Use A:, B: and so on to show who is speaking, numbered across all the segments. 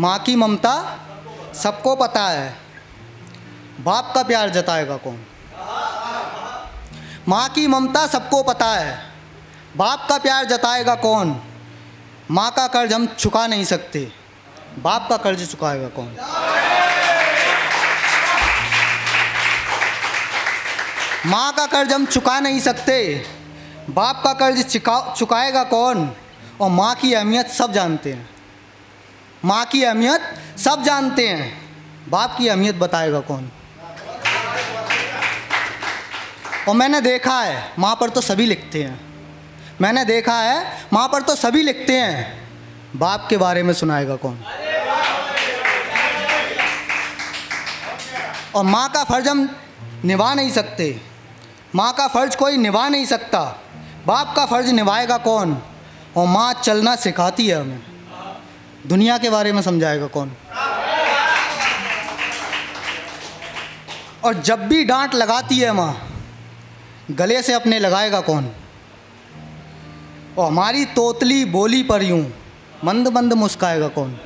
A: माँ की ममता सबको पता है। बाप का प्यार जताएगा कौन? माँ की ममता सबको पता है। बाप का प्यार जताएगा कौन? माँ का कर्ज हम चुका नहीं सकते। बाप का कर्ज चुकाएगा कौन? माँ का कर्ज हम चुका नहीं सकते। बाप का कर्ज चुका चुकाएगा कौन? और माँ की अहमियत सब जानते हैं। माँ की अहमियत सब जानते हैं। बाप की अहमियत बताएगा कौन? और मैंने देखा है, माँ पर तो सभी लिखते हैं। मैंने देखा है, माँ पर तो सभी लिखते हैं। बाप के बारे में सुनाएगा कौन? और माँ का फ़र्ज़ हम निभा नहीं सकते। माँ का फ़र्ज़ कोई निभा नहीं सकता। बाप का फ़र्ज़ निभाएगा कौन? और माँ चलना सिखाती है हमें। दुनिया के बारे में समझाएगा कौन? और जब भी डांट लगाती है माँ, गले से अपने लगाएगा कौन? और हमारी तोतली बोली पर यूँ मंद मंद मुस्काएगा कौन?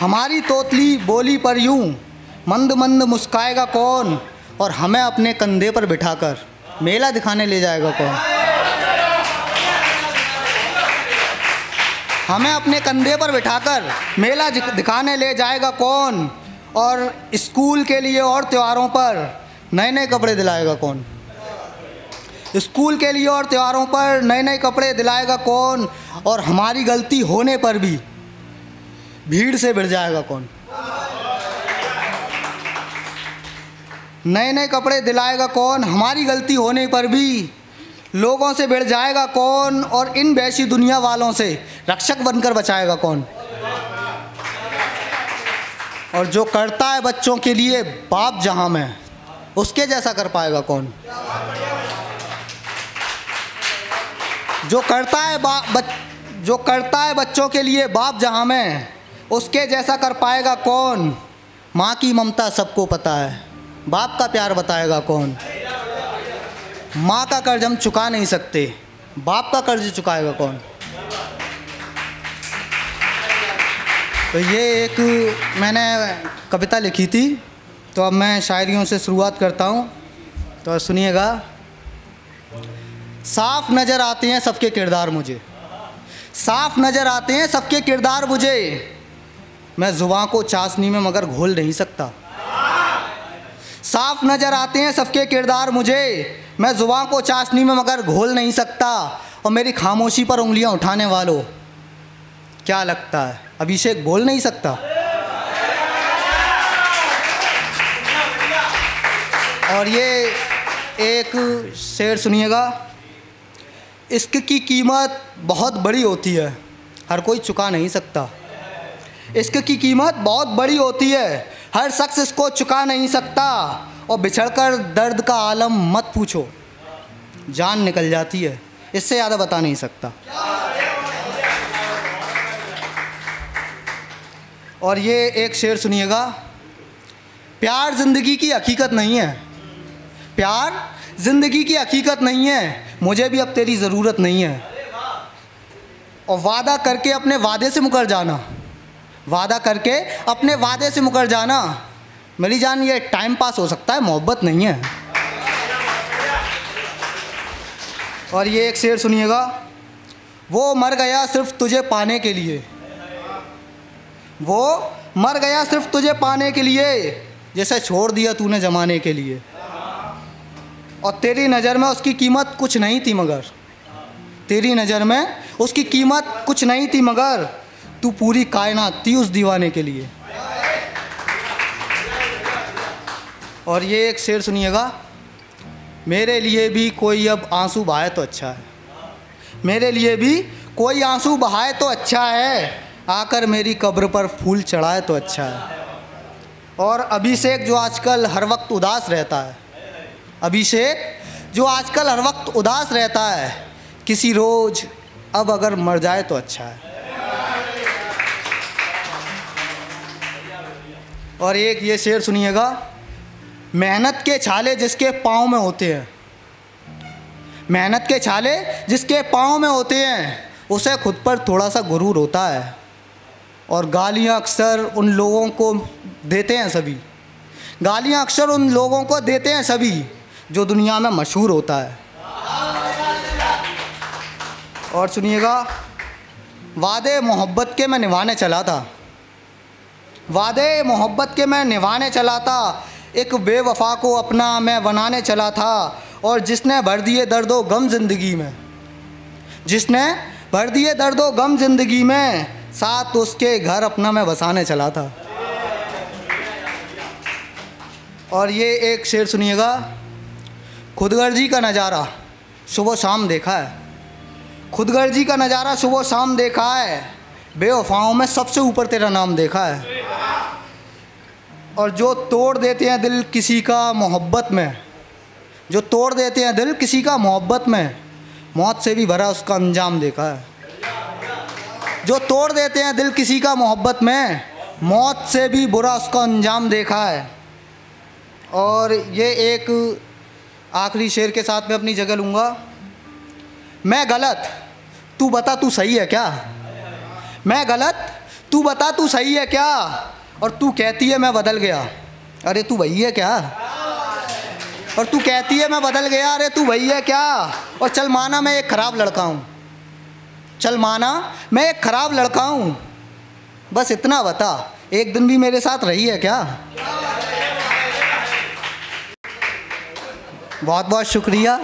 A: हमारी तोतली बोली पर यूँ मंद मंद मुस्काएगा कौन? और हमें अपने कंधे पर बिठाकर मेला दिखाने ले जाएगा कौन? हमें अपने कंधे पर बिठाकर मेला दिखाने ले जाएगा कौन? और स्कूल के लिए और त्योहारों पर नए नए कपड़े दिलाएगा कौन? स्कूल के लिए और त्योहारों पर नए नए कपड़े दिलाएगा कौन? और हमारी गलती होने पर भी भीड़ से भिड़ जाएगा कौन? नए नए कपड़े दिलाएगा कौन? हमारी गलती होने पर भी लोगों से भिड़ जाएगा कौन और इन वैसी दुनिया वालों से रक्षक बनकर बचाएगा कौन? और जो करता है बच्चों के लिए बाप जहाँ में उसके जैसा कर पाएगा कौन? जो करता है बच, जो करता है बच्चों के लिए बाप जहाँ में उसके जैसा कर पाएगा कौन? माँ की ममता सबको पता है बाप का प्यार बताएगा कौन? माँ का कर्ज हम चुका नहीं सकते। बाप का कर्ज चुकाएगा कौन? तो ये एक मैंने कविता लिखी थी तो अब मैं शायरियों से शुरुआत करता हूँ। तो सुनिएगा। साफ़ नज़र आते हैं सबके किरदार मुझे। साफ़ नज़र आते हैं सबके किरदार मुझे। मैं ज़ुबान को चाशनी में मगर घोल नहीं सकता। साफ़ नज़र आते हैं सबके किरदार मुझे। मैं ज़ुबान को चाशनी में मगर घोल नहीं सकता और मेरी खामोशी पर उंगलियाँ उठाने वालों, क्या लगता है? अभिषेक बोल नहीं सकता? और ये एक शेर सुनिएगा, इश्क की कीमत बहुत बड़ी होती है, हर कोई चुका नहीं सकता। इश्क की कीमत बहुत बड़ी होती है, हर शख्स इसको चुका नहीं सकता। और बिछड़कर दर्द का आलम मत पूछो। जान निकल जाती है। इससे ज़्यादा बता नहीं सकता। और ये एक शेर सुनिएगा। प्यार ज़िंदगी की हकीकत नहीं है। प्यार ज़िंदगी की हकीकत नहीं है। मुझे भी अब तेरी ज़रूरत नहीं है। और वादा करके अपने वादे से मुकर जाना। वादा करके अपने वादे से मुकर जाना। मेरी जान, ये टाइम पास हो सकता है, मोहब्बत नहीं है। और ये एक शेर सुनिएगा, वो मर गया सिर्फ़ तुझे पाने के लिए। वो मर गया सिर्फ़ तुझे पाने के लिए, जैसे छोड़ दिया तूने जमाने के लिए। और तेरी नज़र में उसकी कीमत कुछ नहीं थी मगर। तेरी नज़र में उसकी कीमत कुछ नहीं थी मगर, तू पूरी कायनात थी उस दीवाने के लिए। और ये एक शेर सुनिएगा, मेरे लिए भी कोई अब आँसू बहाए तो अच्छा है। मेरे लिए भी कोई आँसू बहाए तो अच्छा है। आकर मेरी कब्र पर फूल चढ़ाए तो अच्छा है। और अभिषेक जो आजकल हर वक्त उदास रहता है, अभिषेक जो आजकल हर वक्त उदास रहता है, किसी रोज़ अब अगर मर जाए तो अच्छा है। और एक ये शेर सुनिएगा मेहनत के छाले जिसके पाँव में होते हैं। मेहनत के छाले जिसके पाँव में होते हैं, उसे खुद पर थोड़ा सा गुरूर होता है। और गालियाँ अक्सर उन लोगों को देते हैं सभी। गालियाँ अक्सर उन लोगों को देते हैं सभी, जो दुनिया में मशहूर होता है। और सुनिएगा, वादे मोहब्बत के मैं निभाने चला था। वादे मोहब्बत के मैं निभाने चला था एक बेवफा को अपना मैं बनाने चला था और जिसने भर दिए दर्दो गम ज़िंदगी में। जिसने भर दिए दर्दो गम ज़िंदगी में, साथ उसके घर अपना मैं बसाने चला था। और ये एक शेर सुनिएगा। खुदगर्जी का नज़ारा सुबह शाम देखा है। खुदगर्जी का नज़ारा सुबह शाम देखा है। बेवफाओं में सबसे ऊपर तेरा नाम देखा है। और जो तोड़ देते हैं दिल किसी का मोहब्बत में, जो तोड़ देते हैं दिल किसी का मोहब्बत में, मौत से भी भरा उसका अंजाम देखा है। जो तोड़ देते हैं दिल किसी का मोहब्बत में, मौत से भी बुरा उसका अंजाम देखा है। और ये एक आखिरी शेर के साथ में अपनी जगह लूँगा। मैं गलत, तू बता तू सही है क्या? मैं गलत, तू बता तू सही है क्या? और तू कहती है मैं बदल गया। अरे तू वही है क्या? और तू कहती है मैं बदल गया, अरे तू वही है क्या? और चल माना मैं एक ख़राब लड़का हूँ। चल माना मैं एक ख़राब लड़का हूँ। बस इतना बता, एक दिन भी मेरे साथ रही है क्या? बहुत बहुत शुक्रिया।